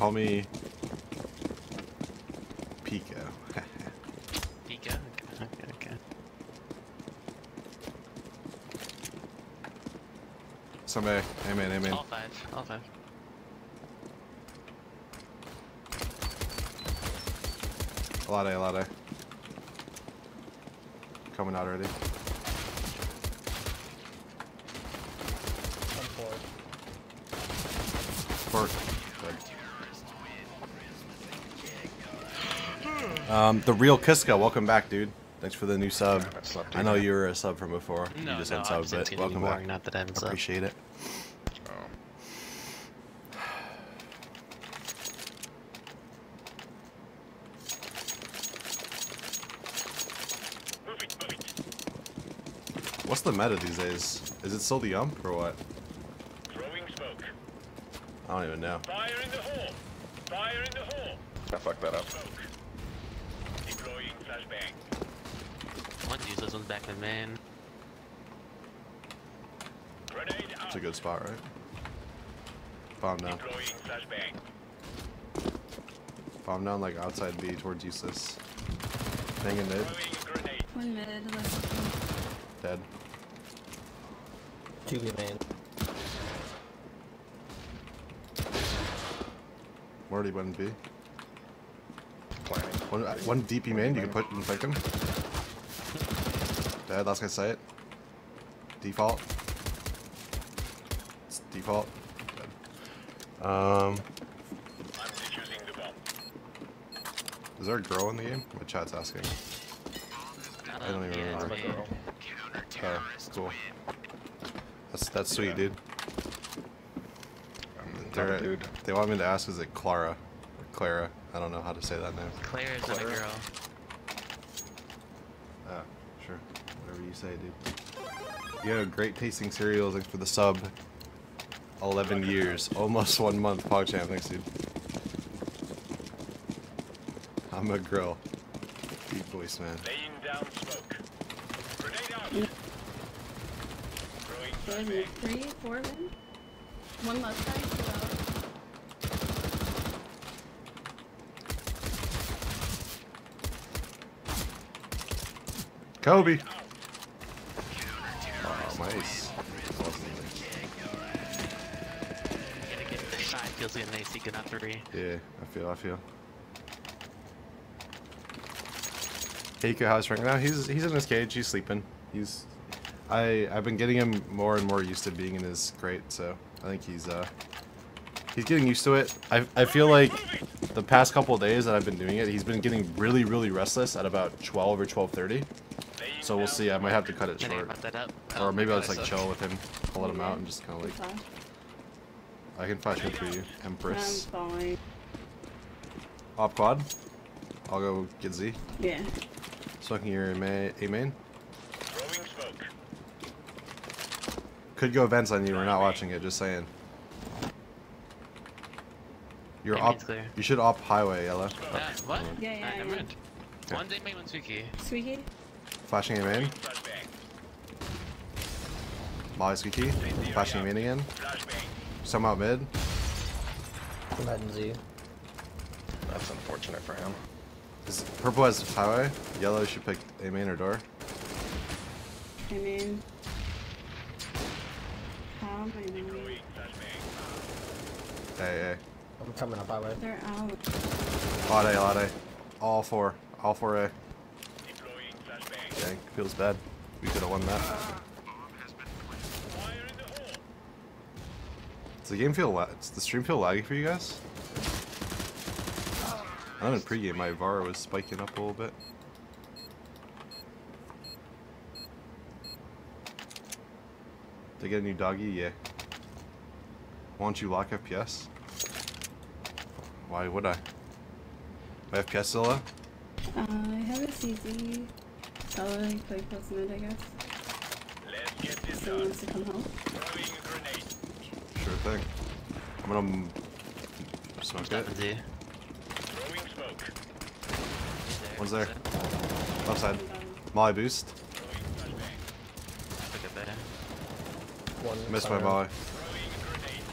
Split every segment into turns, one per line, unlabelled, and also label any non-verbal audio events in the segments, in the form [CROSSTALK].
Call me Pico. [LAUGHS]
Pika? Okay, okay, okay.
Somebody, amen, amen.
All five, all five.
A lot of, a lot of. Coming out already.
I'm
Um, the real Kiska, welcome back, dude. Thanks for the new sub.
I slept
I know you were a sub from before.
No,
you just
no,
had
I'm
but welcome
boring,
back.
Not that I'm sub.
Appreciate it. What's the meta these days? Is it still the ump or what?
Throwing smoke.
I don't even know.
Fire in the hole. Fire in the hole.
I fucked that up.
Smoke. Deploying flashbang.
One useless one's back in main.
Grenade out.
It's a good spot, right? Bomb down. Bomb down like outside B towards useless. Hanging mid.
Throwing grenade.
One minute left.
Dead.
Two B main.
Already one B. One, uh, one DP main, you can put and flank him. Dead, last guy's sight. Default. It's default. Dead. Um,
I'm defusing the bomb.
is there a girl in the game? My chat's asking. I don't even remember.
main.
Girl.
Oh, cool. That's that's sweet, dude.
I'm
They're,
dude.
They want me to ask, is it Clara? Or Clara? I don't know how to say that name.
Claire is not a girl.
Ah, sure. Whatever you say, dude. You have great tasting cereals. Thanks for the sub. 11 years. [LAUGHS] Almost one month. PogChamp. Thanks, dude. I'm a grill. Deep voice, man.
Laying down smoke. Grenade out. Throwing
There's three, four men. One left side, two out.
Kobe!
Feels like a nice he got three.
Yeah, I feel, I feel. Hiko, how's Frank now? He's he's in his cage. He's sleeping. He's, I I've been getting him more and more used to being in his crate, so I think he's uh he's getting used to it. I I feel like the past couple of days that I've been doing it, he's been getting really really restless at about 12 or 12:30. So we'll see. I might have to cut it short,
put that up?
or
Oh,
maybe I'll just like chill with him, pull him out, and just kind of like
Flash.
I can flash him for you,
I'm
Empress.
falling.
Op quad. I'll go get Z.
Yeah.
Smoking your A main. A main.
Throwing smoke.
Could go events on you. We're not watching it. Just saying. You're
A
up.
clear.
You should op highway, yellow.
Ah, what?
Yeah, yeah,
Ah, never
yeah.
mind.
Okay.
One's A main, one's Suki.
Squeaky.
Flashing a main.
Flashbang.
Molly squeaky. Flashing a main again.
Flashbang.
Some out mid.
I'm heading Z.
That's unfortunate for him.
Is purple has highway. Yellow should pick a main or door.
I mean. How am I doing?
Hey, hey.
I'm coming up highway.
They're out.
Lot A, lot A. All four. All four A.
Deploying.
Dang, feels bad. We could have won that.
Fire in the hole.
Does the game feel? La- does the stream feel laggy for you guys? I know in pregame my VAR was spiking up a little bit. They get a new doggy? Yeah. Why don't you lock FPS? Why would I? My FPS still low?
Uh, I have a CZ. So I like play close mid, I guess.
Let's get this
Someone wants to come help.
Throwing a grenade.
Sure thing. I'm gonna m- smoke it.
Stepping Z.
Smoke.
One's there.
Is
Left side.
I'm done.
Molly boost.
Throwing flashbang.
Look at that.
One.
Missed my
center.
volley.
Throwing a grenade.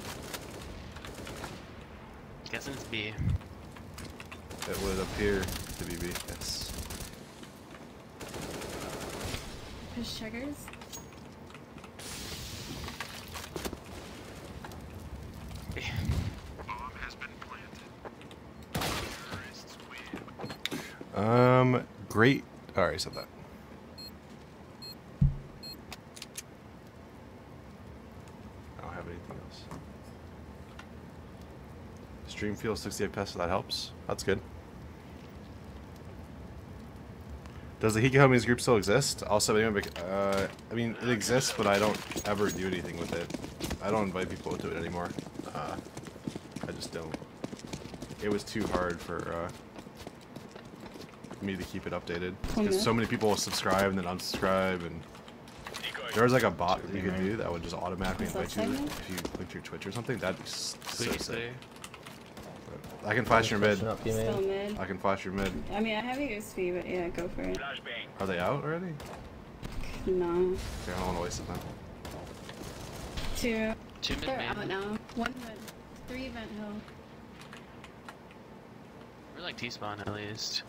Guessing it's B.
It would appear to be B. Yes.
Push checkers.
B.
Um, great. Oh, I said that. I don't have anything else. Stream feels 60 FPS, so that helps. That's good. Does the Hikihomies group still exist? Also, uh, I mean, it exists, but I don't ever do anything with it. I don't invite people to it anymore. Uh, I just don't. It was too hard for, uh, me to keep it updated. Oh, because so many people will subscribe and then unsubscribe, and
Decoy.
there was like a bot that you could do that would just automatically
What's
invite you
segment?
if you clicked your Twitch or something. That'd be so
Squeaky
sick.
clear.
I can flash your mid.
Up, you
Still mid.
I can flash your mid.
I mean, I have USP, but yeah, go for it.
Are they out already?
No.
Okay, I don't want to waste it then.
Two.
Two mid
They're out now. One mid. Three vent hill.
We're like T-spawn at least.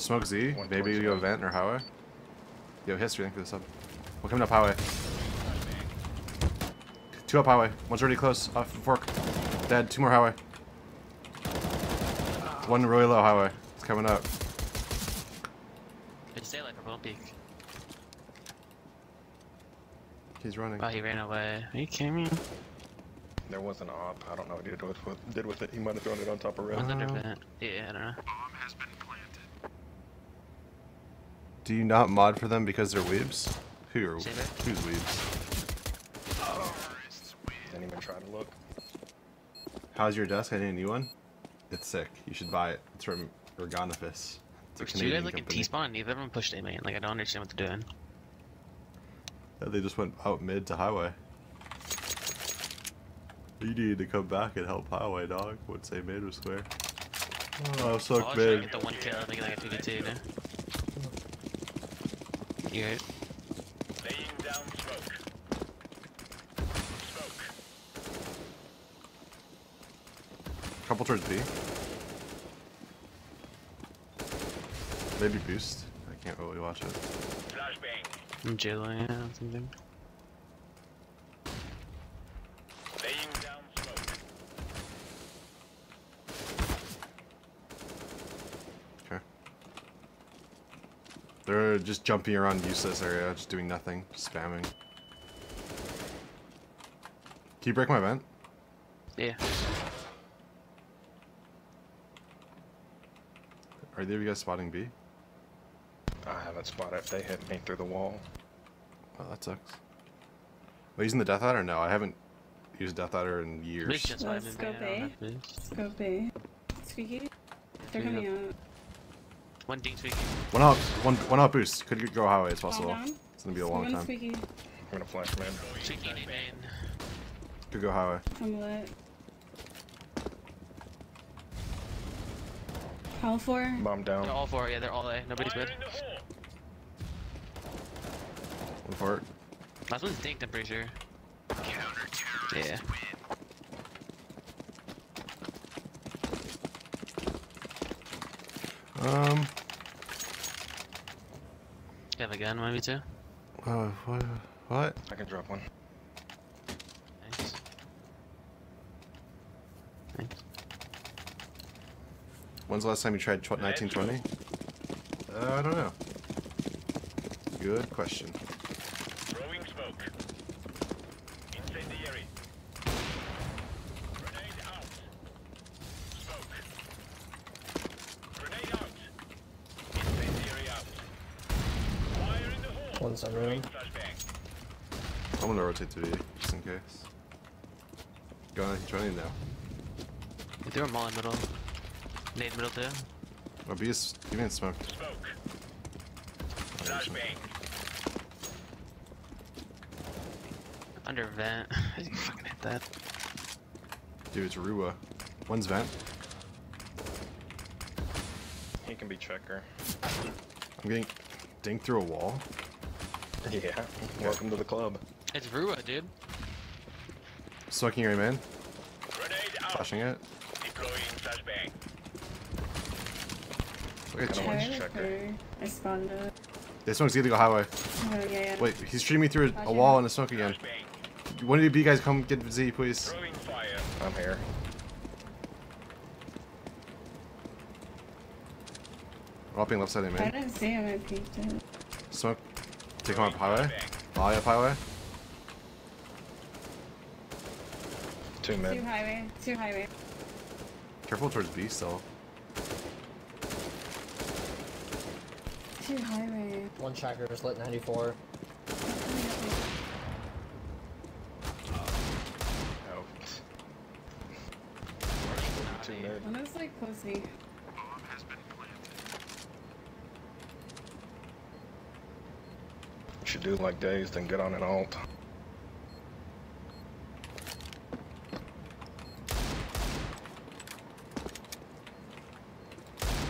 Smoke Z, maybe you go
right.
vent or highway. Yo, history, thank you for this up. We're coming up highway. Two up highway. One's already close. Off fork. Dead. Two more highway. One really low highway. It's coming up.
It's daylight for won't peek.
He's running.
Oh, he ran away. Are you kidding me?
There was an op. I don't know what he did with, with, did with it. He might have thrown it on top of red.
One's under
Uh,
vent. Yeah, I don't know.
Do you not mod for them because they're weebs? Who are
Say that.
who's weebs?
Didn't even try to look.
How's your desk? I need a new one. It's sick. You should buy it. It's from Ergonofis. It's a
So you
Canadian
guys like in
company.
T-spawn, neither of them pushed A main. Like I don't understand what they're doing.
Yeah, They just went out mid to highway. You need to come back and help highway, dog. Would say mid was square. Oh,
Well,
suck
I was trying to
mid.
get the one kill, making like a 2v2, you know? You right?
Laying down smoke. Smoke.
Couple towards B. Maybe boost. I can't really watch it.
Flashbang.
I'm jailing, yeah, something.
Laying down smoke.
Okay. They're just jumping around useless area, just doing nothing, just spamming. Can you break my vent?
Yeah.
Are either of you guys spotting B?
I haven't spotted. They hit me through the wall.
Oh, that sucks. Are you using the Death Adder? No, I haven't used Death Adder in years.
Maybe just
Let's go
mid main, I don't have boost.
Scope A. Squeaky. They're coming out.
One ding speaking.
One out, one, one out boost. Could go highway as possible. It's gonna be a long
One
time.
squeaky.
I'm gonna flash mid.
Speaking A main.
Could go highway.
I'm lit. Hall four.
Bomb down.
They're all four, yeah, they're all A. Nobody's
Fire
mid.
In the hole.
One.
Last one's dinked, I'm pretty sure. Yeah.
Um.
You have a gun, maybe too?
Uh, what? What?
I can drop one.
Nice. Nice.
When's the last time you tried 1920? Uh, I don't know. Good question.
Throwing smoke. Incendiary. Grenade out. Smoke. Grenade out. Incendiary out. Fire in the.
One sunroom.
I'm gonna rotate to B, just in case. Go 1920 now.
They threw them all in middle. Nade middle too.
Oh, B is even smoked.
Smoke.
Oh,
Flashbang.
Under vent. How did you fucking hit that?
Dude, it's Rua. One's vent.
He can be checker.
I'm getting dinked through a wall. [LAUGHS]
Yeah. Welcome to the club.
It's Rua, dude.
Smoking your man.
Grenade out.
flashing it.
flashbang.
Look at
Kinda
you.
watch
Alright,
checker.
I spawned it.
This one's gonna go highway.
Oh, yeah, yeah.
Wait, he's shooting me through a, a wall and a smoke again.
Flashbang.
One of you guys come get Z, please.
Fire.
I'm here.
Walking left side of me.
I didn't see him, I peeked it.
Smoke. Take him up highway.
Flashbang.
Volley up highway.
Two
Two highway, two highway.
Careful towards B still.
Two highway.
One checker is lit 94.
Oh. Two mid.
One is like pussy.
Should do like days, then get on an alt.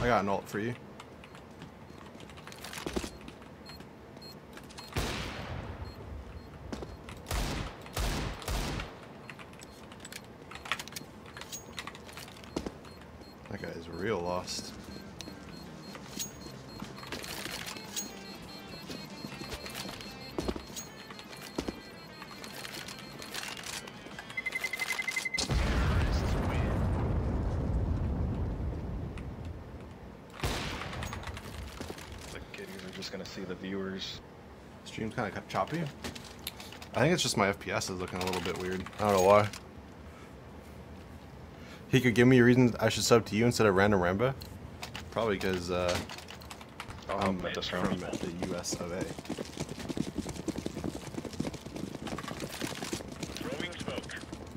I got an alt for you.
Viewers.
Stream's kind of choppy. I think it's just my FPS is looking a little bit weird. I don't know why. He could give me a reason I should sub to you instead of Random Rambo. Probably because uh,
I'll help
I'm
at this
from
round.
the US of A.
Throwing smoke.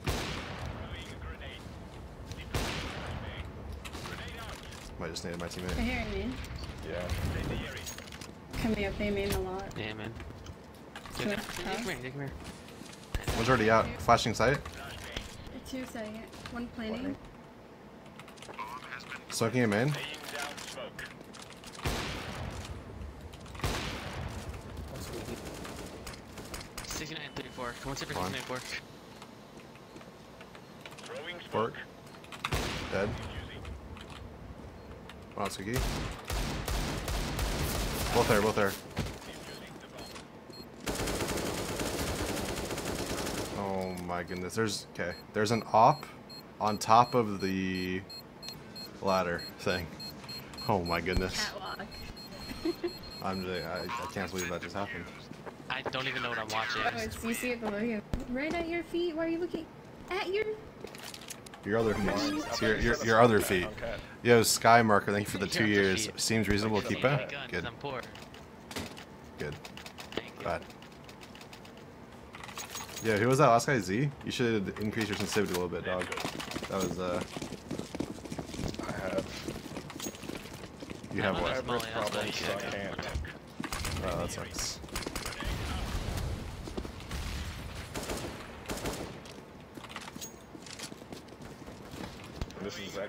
Throwing a grenade. Deploying flashbang. Grenade out.
Might just needed my
I
teammate.
hear a main.
Yeah.
Send the.
Coming up, they main a lot.
Yeah, man.
Two
Yeah,
house.
come here, come here.
One's already out. Flashing sight.
Flashbang.
Two second. One planning.
Sucking him in.
Laying down smoke.
One squeaky.
69 34. Come on, super
Fine.
69 4.
Throwing
Fort. Dead.
Using.
Wow, Suki. Both there, both there.
Defusing the bomb.
Oh my goodness. There's okay. There's an op on top of the ladder thing. Oh my goodness. I'm just, I, I can't believe that just happened.
I don't even know what I'm watching.
Oh, it's, you see it below you. Right at your feet. Why are you looking at your?
Your other feet. It's your, your, your other feet.
cat, on cat.
Yo, Sky Marker, thank you for the two years. Seems reasonable.
Like
Keep
Give me
it.
a gun, 'cause
Good. Good.
Thank.
Glad. Yeah, who was that last guy? Z? You should increase your sensitivity a little bit, dog. That was, uh,
I have.
you have what?
I've
Molly,
risk
that's why
problems, so I
can't.
can't.
Oh, that sucks.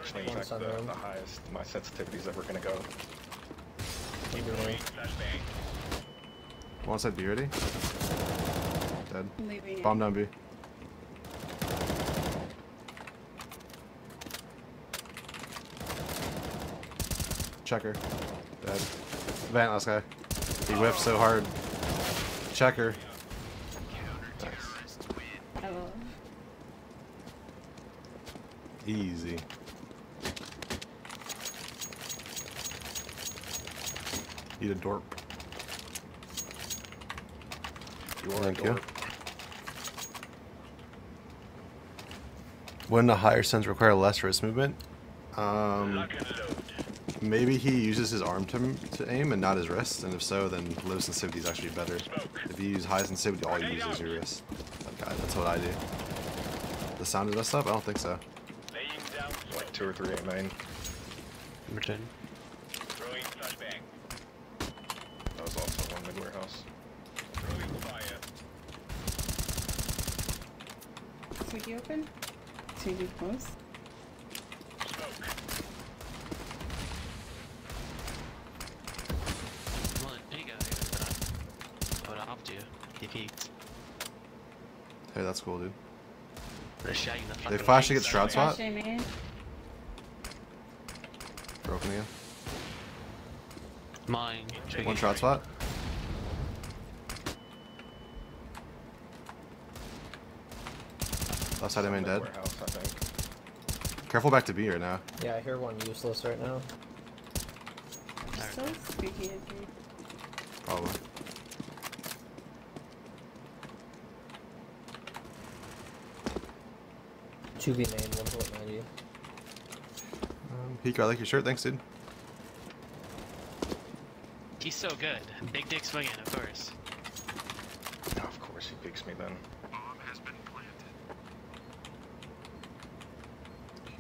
Actually, in
One
fact, the, the highest my sensitivity's ever gonna go.
Deploying flashbang.
One side B ready? Dead.
I'm leaving. it.
Bomb down B. Checker. Dead. Vant last guy. He oh. whiffed so hard. Checker. Nice.
I. Oh.
Easy. Eat a dorp.
You are
Thank
a
you. Wouldn't a higher sense require less wrist movement? Um,
Lock and load.
maybe he uses his arm to, to aim and not his wrist, and if so, then low sensitivity is actually better. If you use high sensitivity, all you use is your wrist. Okay, that's what I do. The sound is messed up? I don't think so.
Laying down smoke.
Like two or three at main.
Number 10.
Throwing flashbang.
That was also one mid warehouse.
Throwing fire.
Twiggy open. Twiggy close.
Smoke.
Well, there you go. I would have hopped you. He peeked.
Hey, that's cool, dude.
They're shagging the fuck
They flash to
me.
get shroud spot?
Flash A main.
Broken again.
Mine.
One shot spot. Left side of main dead.
Warehouse, I think.
Careful back to B right now.
Yeah, I hear one useless right now.
So spooky of you.
Probably.
Two B main, one bullet ninety.
Um, Peek, I like your shirt. Thanks, dude.
He's so good. Big dick swinging, of course.
Oh, of course he picks me then.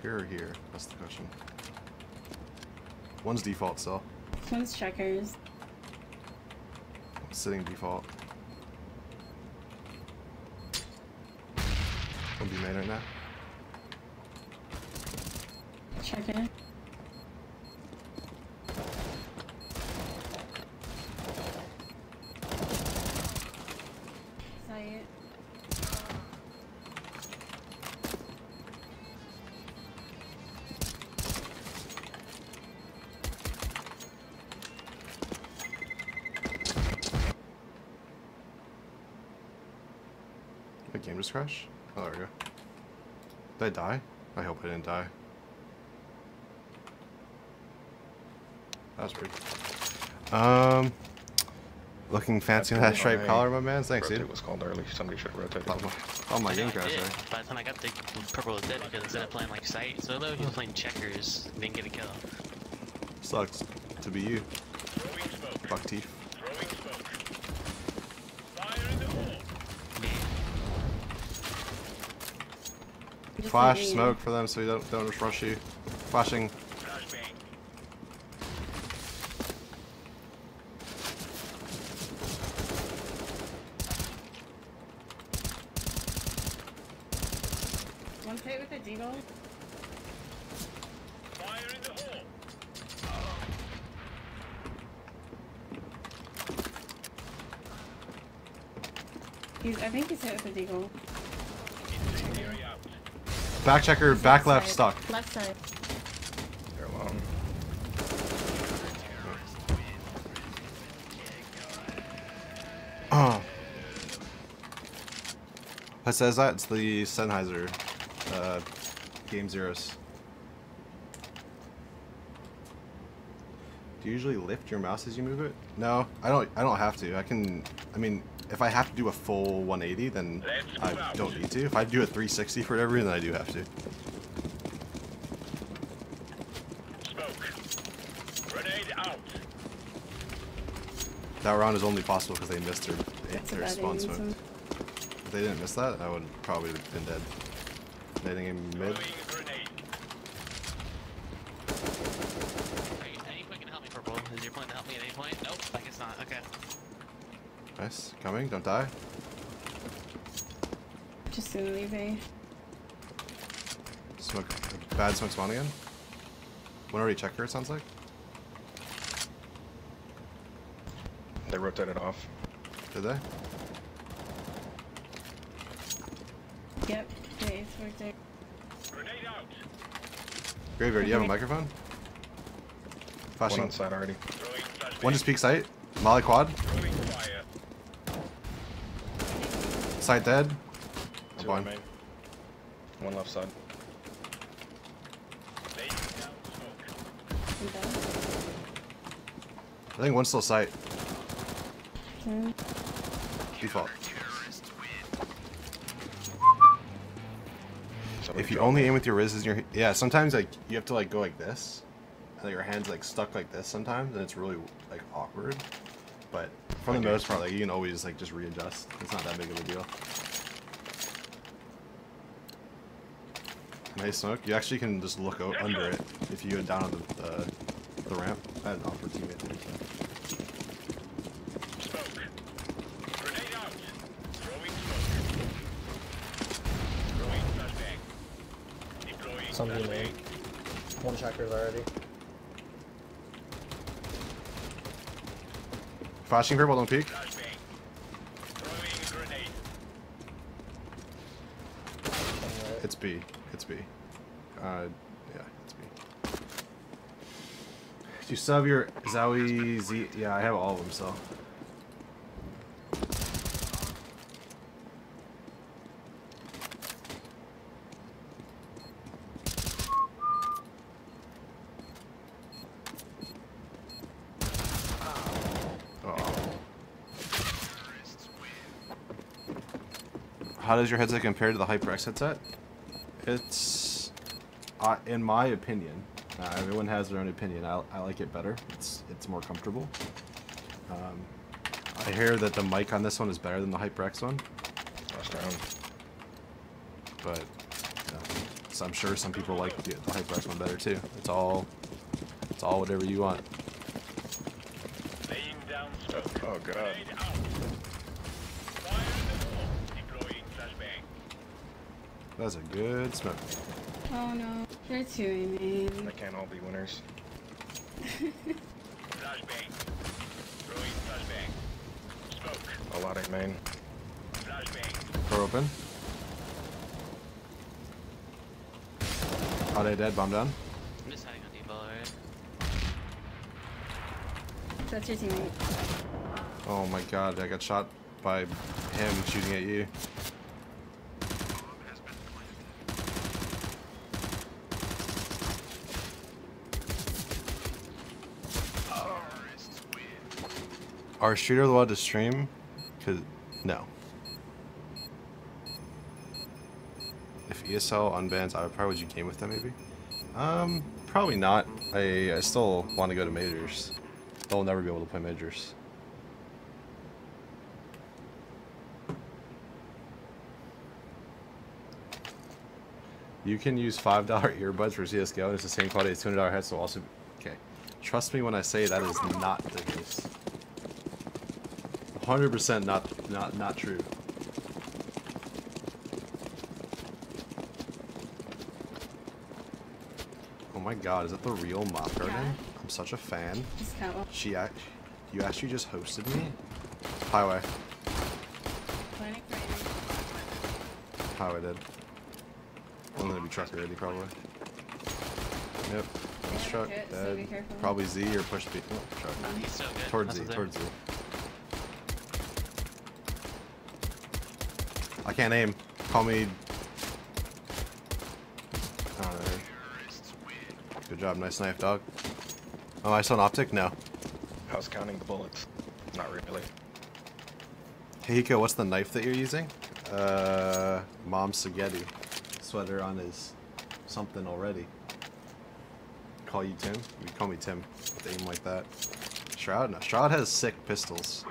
Here or here? That's the question. One's default.
This one's checkers.
Sitting default. One be main right now.
Checker.
Game just crashed? Oh, there we go. Did I die? I hope I didn't die. That was weird. Um, looking fancy in that striped
Alright.
collar, my man. Thanks, dude.
It was called early. Somebody should rotate.
Oh my, oh my game
know I
crashed.
did. By the time I got the purple was dead because instead of playing like sight solo, he was playing checkers. Didn't get a kill.
Sucks to be you,
Fuck smoke.
teeth.
Throwing smoke. Fire in the hole.
Just
Flash
leaving
smoke for them so you don't don't just rush you. Flashing.
One hit with a deagle.
Fire in the hole.
He's, I think he's hit with a deagle.
Incendiary.
Back checker, back left,
Side.
stuck.
Left side.
They're alone.
Oh. What says that? It's the Sennheiser uh, Game Zeros. Do you usually lift your mouse as you move it? No, I don't. I don't have to. I can. I mean, if I have to do a full 180, then I don't need to. If I do a 360 for whatever reason, then I do have to.
Smoke. Grenade out.
That round is only possible because they missed their,
That's
their
bad
spawn smoke. If they didn't miss that, I would probably have been dead. Nading in mid.
Throwing grenade.
Are you, any point can help me, purple? Is your plan to help me at any point? Nope, I guess not. Okay.
Nice. Coming. Don't die.
Just gonna leave A.
Smoke. Bad smoke spawn again. One already checked her, it sounds like.
They rotated off.
Did they?
Yep. Okay, it's right there.
Grenade out.
Graveyard, do you have a microphone?
One
Flashing.
on side already.
One just peek sight. Molly quad.
Throwing fire.
Sight dead.
Two
One.
on main. One left side.
Laying down smoke.
I'm done.
I think one's still sight. Hmm.
Okay.
Default.
Somebody
If you only
me.
aim with your wrist in your yeah, sometimes like you have to like go like this, and your hands like stuck like this sometimes, and it's really like awkward. But for the
Okay.
most part, like you can always like just readjust. It's not that big of a deal. Nice smoke. You actually can just look o- under it if you go down on the the, the ramp. I had an awkward teammate there. So.
Smoke. Grenade out. Throwing smoke. Throwing flashbang. Deploying
Some B
flashbang.
One checkers already.
Flashing purple, don't peek. It's B. It's B. Uh, yeah, it's B. Do you have your Zowie Z? Yeah, I have all of them still. Oh. How does your headset compare to the HyperX headset? It's, uh, in my opinion, uh, everyone has their own opinion. I, I like it better. It's it's more comfortable. Um, I hear that the mic on this one is better than the HyperX one,
Last round.
but so I'm sure some people like the, the HyperX one better too. It's all it's all whatever you want.
Laying down smoke.
Oh god.
Grenade out. Fire in the hole. Deploying flashbang.
That's a good smoke.
Oh no. they're too
They
mean.
can't all be winners. [LAUGHS]
Flashbang. Throwing flashbang. Smoke.
A lot of main.
Flashbang.
Door open. Are they dead? Bomb down.
I'm just hiding on D-ball, alright?
That's your teammate.
Oh my god, I got shot by him shooting at you. Are Streeter allowed to stream? Cause no. If ESL unbans, I would probably would you game with them maybe? Um, probably not. I I still want to go to majors. They'll never be able to play majors. You can use five dollar [LAUGHS] earbuds for CS:GO, and it's the same quality as two hundred dollar headsets. Will also, okay. Trust me when I say that is not the case. Hundred percent not not not true. Oh my god, is that the real Mob Garden?
Yeah.
I'm such a fan. She act, you actually just hosted me. Highway,
Planning
highway did. I'm gonna be truck ready probably. Yep, that's
Yeah,
truck.
hit, so
dead.
be careful.
Probably Z or push B. Oh, truck.
So.
Towards
That's
Z, towards Z. I can't aim. Call me. I. Good job, nice knife, dog. Oh, I saw an optic? No.
How's counting the bullets? Not really.
Hey, Hiko, what's the knife that you're using? Uh, Mom Spaghetti. Sweater on his something already. Call you Tim? You call me Tim. With aim like that. Shroud? No, Shroud has sick pistols.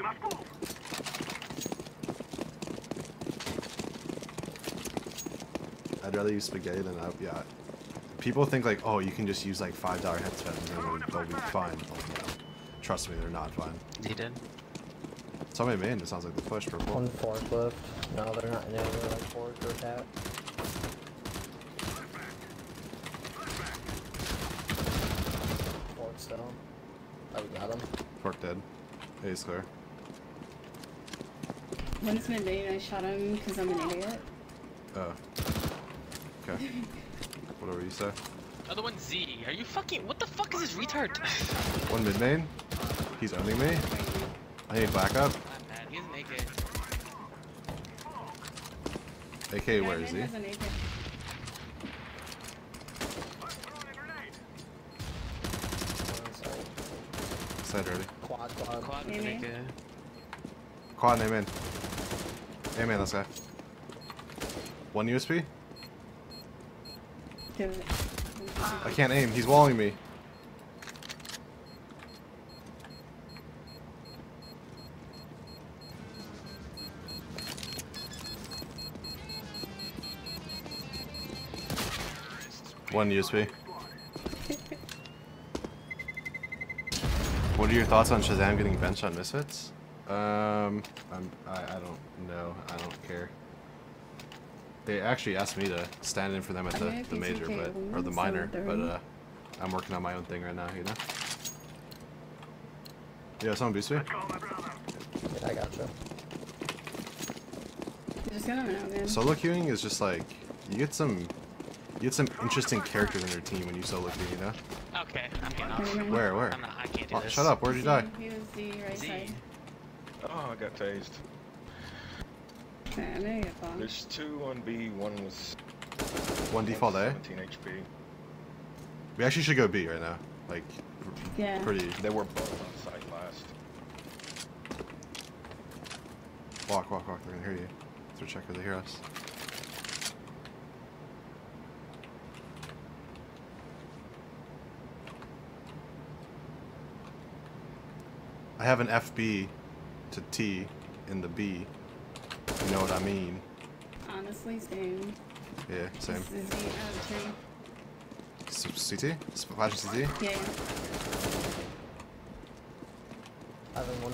I'd rather use spaghetti than up. Yeah. People think like, oh, you can just use like five dollar headsets and they'll, they'll be fine. Like, no. Trust me, they're not fine.
He did.
Somebody main. It sounds like the push purple.
One forklift. No, they're not in there. They're like fork or tap. Fork still. Oh, we got him.
Fork dead. A's clear.
One's mid lane. I shot him because I'm an idiot.
Oh. Okay. Whatever you say.
Other one Z. Are you fucking? What the fuck is this retard? [LAUGHS]
One mid main. He's owning me. I need backup.
I'm mad. He doesn't make it.
AK, where is he?
has an AK.
One.
Side ready.
Quad, quad.
Quad
Maybe.
doesn't make it.
Quad, name in. Hey man, let's go. One USB? I can't aim. He's walling me. One USB. What are your thoughts on ShahZaM getting benched on Misfits? Um, I'm, I, I don't know. I don't care. They actually asked me to stand in for them at the,
gonna
the major, but or the minor,
on
but uh, I'm working on my own thing right now. You know. Yeah, someone boost me.
Yeah, I got you.
Just gonna know, man.
Solo queuing is just like you get some You had some interesting characters in your team when you solo queue, you know?
Okay, I'm getting off.
Where, where?
I'm not, I can't do
Oh,
this.
shut up, where'd you die?
He was the right
Z.
side.
Oh, I got tased.
Okay, I'm gonna get bombed.
There's two on B, one was
One default A?
17 HP.
We actually should go B right now. Like,
Yeah.
pretty.
They were both on site last.
Walk, walk, walk. They're gonna hear you. So check if they hear us. I have an FB to T in the B. You know what I mean?
Honestly, same.
Yeah, same.
This is the uh, tree.
S- CT?
Yeah, yeah.
Having one.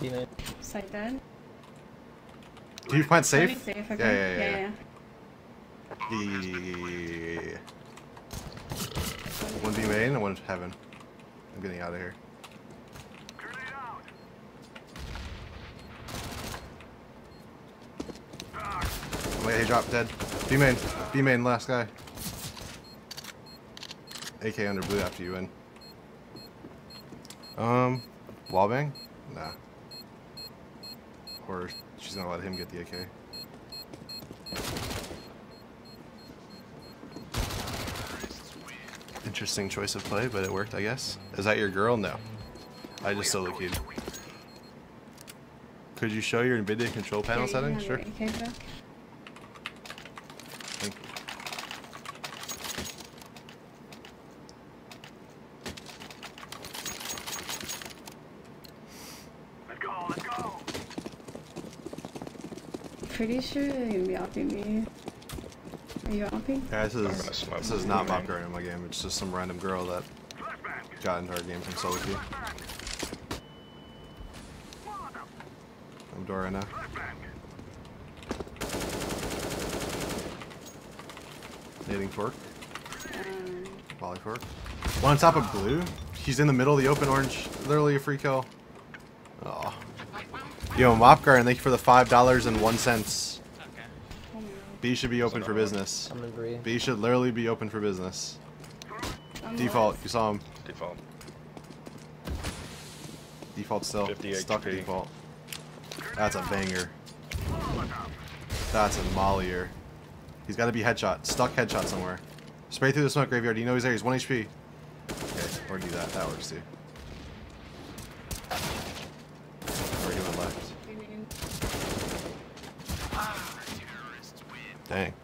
Teammate.
Side dead.
Do you plant
Totally
safe?
safe,
Yeah,
okay.
yeah, yeah,
yeah.
yeah. One B main and one heaven. I'm getting out of here. Wait, he dropped dead. B main. B main, last guy. AK under blue after you win. Um, wallbang? Nah. Or she's gonna let him get the AK. Interesting choice of play, but it worked, I guess. Is that your girl? No. I just solo queued. Could you show your NVIDIA control panel
you
settings?
have
Sure.
your AK back.
Thank you.
Pretty sure they're gonna be offing me. Are you offing?
Yeah, this is this is not
main.
mob girl in my game. It's just some random girl that got into our game from solo queue. I'm door right now. Nading fork,
Um,
volley fork. One on top of blue. He's in the middle of the open orange. Literally a free kill. Oh. Yo, Mop Garden, thank you for the five dollars and one cents.
Okay.
oh my god.
B should be open for business.
I'm in
B should literally be open for business.
I'm
Default,
lost.
you saw him.
Default.
Default still.
50
Stuck
HP.
default. That's a banger. That's a mollier. He's got to be headshot. Stuck headshot somewhere. Spray through the smoke graveyard. You know he's there. He's 1 HP. Okay, or do that. That works too. Or he went left. Dang.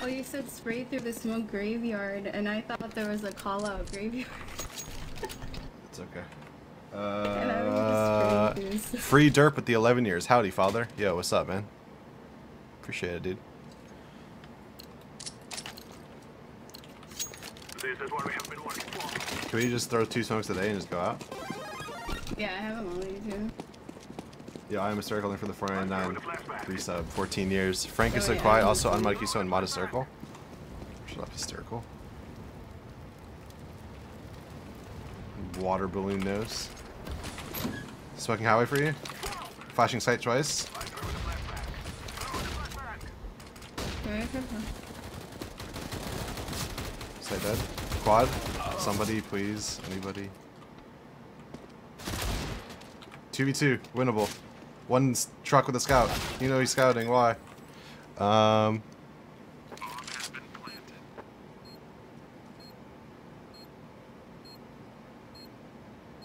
Oh, you said spray through the smoke graveyard, and I thought there was a call out graveyard.
It's okay. [LAUGHS]
and I was
Uh, free derp with the 11 years. Howdy, father. Yo, what's up, man? Appreciate it, dude. Can we just throw two smokes today and just go out?
Yeah, I have them all you too.
Yeah, I am a circle for the 499. Three sub, 14 years. Frank is
Oh,
so
yeah,
quiet,
I
also
know.
unmodest so in modest circle. Shut up, hysterical. Water balloon nose. Smoking highway for you. Flashing sight twice.
Careful.
Sight dead. Quad. Somebody, please. Anybody. 2v2. Winnable. One truck with a scout. You know he's scouting. Why? Um.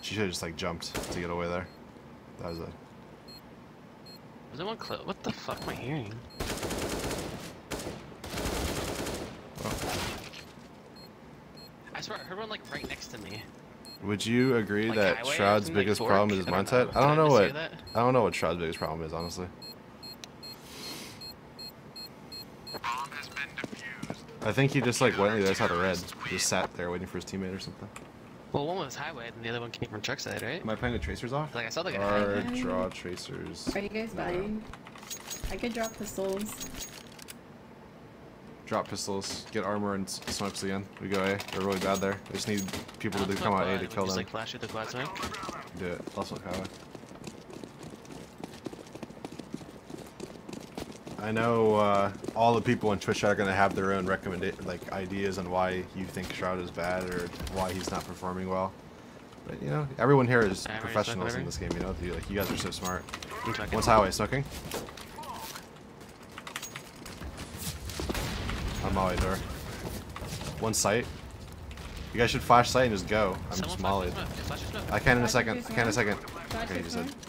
She should have just like jumped to get away there. That was a.
Was there one close? What the fuck am I hearing? I swear, I heard one like right next to me.
Would you agree
Like
that
highway
Shroud's
something, like
biggest problem is his
I don't
mindset?
know.
I don't know what? I don't know what Shroud's biggest problem is, honestly. I think he just like went on the other side of red, just sat there waiting for his teammate or something.
Well, one was highway, and the other one came from truck side, right?
Am I playing the tracers off?
Like I saw the guy.
Or draw tracers.
Are you guys buying? I could drop pistols.
Drop pistols, get armor and smokes again. We go A. They're really bad there. We just need people to come out A to kill
just,
them.
like flash the smoke.
Do it. Let's highway. I know uh, all the people on Twitch are gonna have their own recommended like ideas on why you think Shroud is bad or why he's not performing well. But you know, everyone here is professionals in this game. You know, like you guys are so smart. What's highway smoking? On Molly door. One site. You guys should flash site and just go. I'm
Someone
just
flash
mollied.
smoke, flash smoke.
I can in a second. I can in a second.
Flash
Okay, you
is
just said.
One.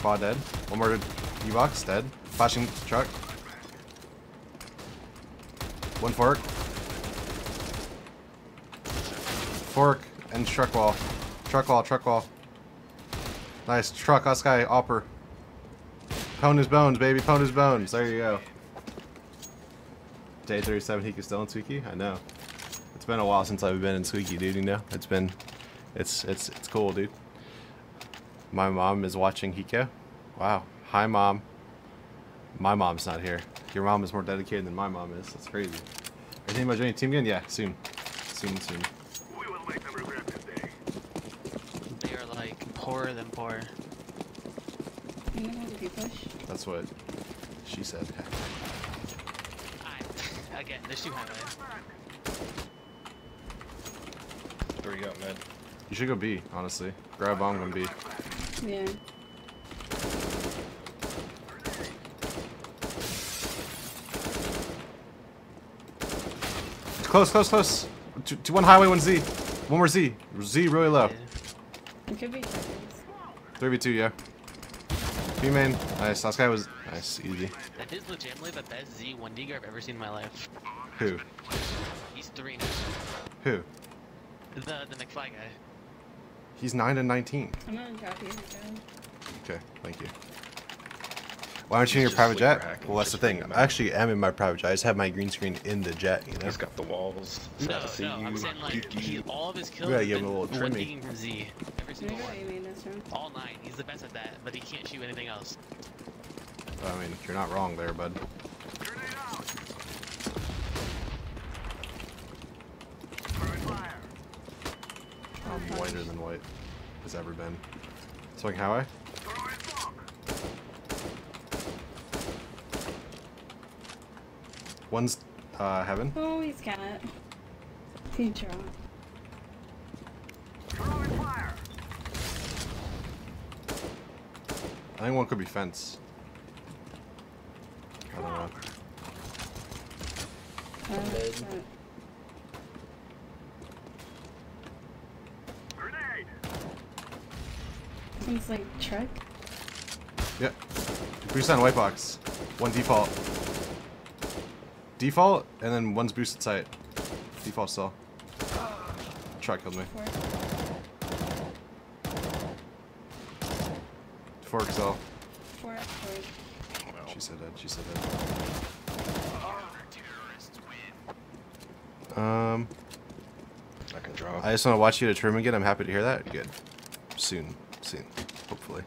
Quad dead. One more U-box dead. Flashing truck. One fork. Fork and truck wall. Truck wall, truck wall. Nice. Truck, us guy, opper. Pwn his bones, baby. Pwn his bones. There you go. Day 37, he still in Squeaky? I know. It's been a while since I've been in Squeaky, dude, you know? It's been... It's, it's, it's cool, dude. My mom is watching Hiko. Wow. Hi, mom. My mom's not here. Your mom is more dedicated than my mom is. That's crazy. Are you thinking about joining team again? Yeah, soon. Soon, soon.
we will make them reunite They are like poorer than poor.
You know how to be push?
That's what she said.
I, again, there's two highway.
Three up mid.
You should go B, honestly. Grab bomb and B.
Yeah.
Close, close, close. To, to one highway, one Z. One more Z. Z really low.
Yeah.
It could be
3v2, yeah. B main. Nice. Last guy was nice. Easy.
That is legitimately the best Z 1D I've ever seen in my life.
Who?
He's three.
Who?
The the McFly guy.
He's 9 and 19.
I'm gonna drop you again.
Okay, thank you. Why aren't you in your private jet? Well, that's the thing. I actually am in my private jet. I just have my green screen in the jet, you know?
He's got the walls.
No,
I see
no, I'm
you.
saying like he, all of his kills
Yeah,
have
give him a little
one
trimmy.
from Z. Every single
what
one.
you mean this round.
All nine. He's the best at that, but he can't shoot anything else.
I mean, you're not wrong there, bud. I'm whiter than white has ever been. Swing highway? One's uh, heaven.
Oh, he's got it. Dropped.
I think one could be fence. I don't know.
Uh. Sounds like truck.
Yep. Boost on white box. One default. Default, and then one's boosted site. Default still. Truck killed me.
Four.
Fork still.
Four. Four.
She said that. She said that. Um,
I can draw.
I just want to watch you to trim again. I'm happy to hear that. Good. Soon. Soon. Hopefully.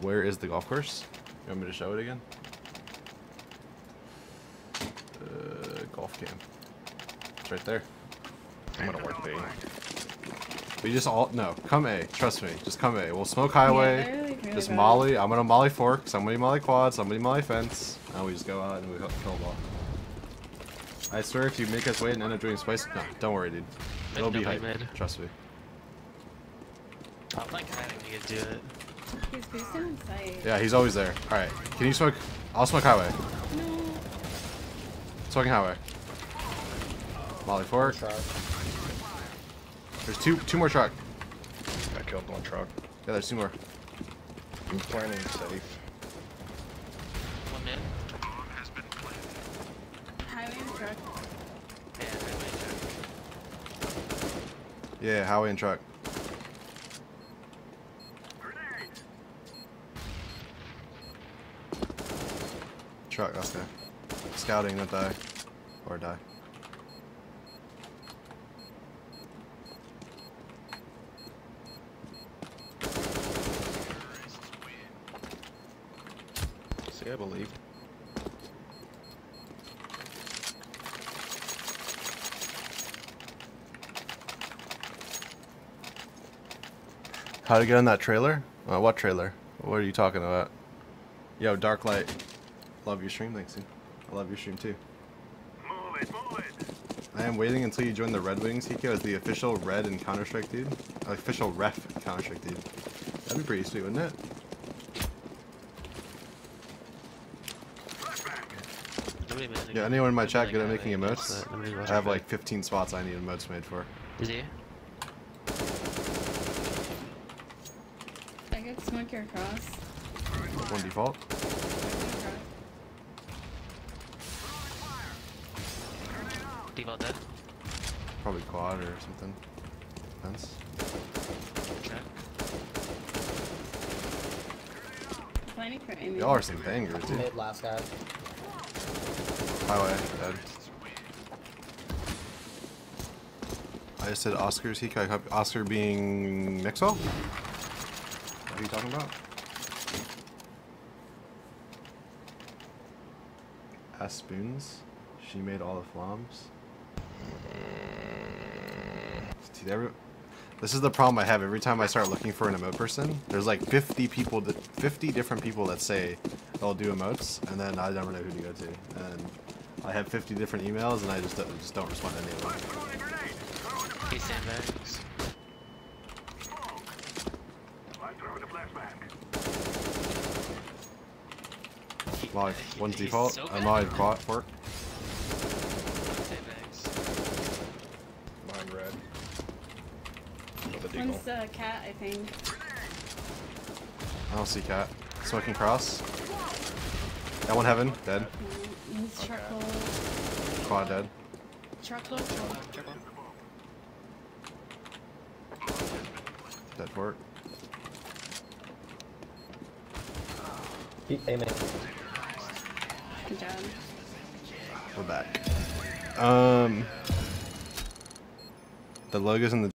Where is the golf course? You want me to show it again? Uh, golf cam. It's right there.
I'm gonna work B.
We just all no. Come A. Trust me. Just come A. We'll smoke highway.
they're, like, really
just
bad.
molly. I'm gonna molly fork. Somebody molly quad. Somebody molly fence. And we just go out and we kill them all. I swear, if you make us wait and end up doing spice, no, don't worry, dude. It'll be
nobody
hype.
mid.
Trust me.
I'm like having to get do it.
He's boosting in site.
Yeah, he's always there. All right. Can you smoke? I'll smoke highway.
No.
Smoking highway. Molly fork. There's two two more truck.
I killed one truck.
Yeah, there's two more.
I'm planning safe.
One mid.
Highway and truck.
Yeah, highway.
Yeah, highway and truck. Truck, okay. Scouting, not die. Or die.
See, I believe.
How to get on that trailer? Uh, what trailer? What are you talking about? Yo, Darklight. Love your stream, thanks. I love your stream too.
Move it, move it.
I am waiting until you join the Red Wings, Hiko, as the official Red in Counter Strike dude. Uh, official ref Counter Strike dude. That'd be pretty sweet, wouldn't it?
Nobody
Yeah, anyone in my chat good at making
I guess,
emotes? I have like 15 spots I need emotes made for.
Is he?
I could smoke your cross.
One default.
Default dead.
Probably quad or something. Depends.
Okay.
Planning for Amy.
Y'all are some bangers, dude.
Mid last guy.
Highway, dead. I just said Oscar's he Oscar being Mixwell? What are you talking about? Ass spoons. She made all the flams. Dude, every, this is the problem I have every time I start looking for an emote person. There's like 50 people, that, 50 different people that say they'll do emotes, and then I never know who to go to. And I have 50 different emails, and I just don't, just don't respond to any of them.
Throwing a grenade. Throwing a
He sandbags.
I'm throwing a flashbang.
He-
Molly, one's default.
so
Uh,
bad.
Molly quad fork.
Sandbags.
Mine red. With a deagle.
One's uh, cat, I think.
I don't see cat. Smoking cross. That one heaven, dead.
Mm, He's charcoal.
Quad dead.
Charcoal.
Triple.
Dead fork.
He, aiming.
Good job.
We're back. Um, the logo's in the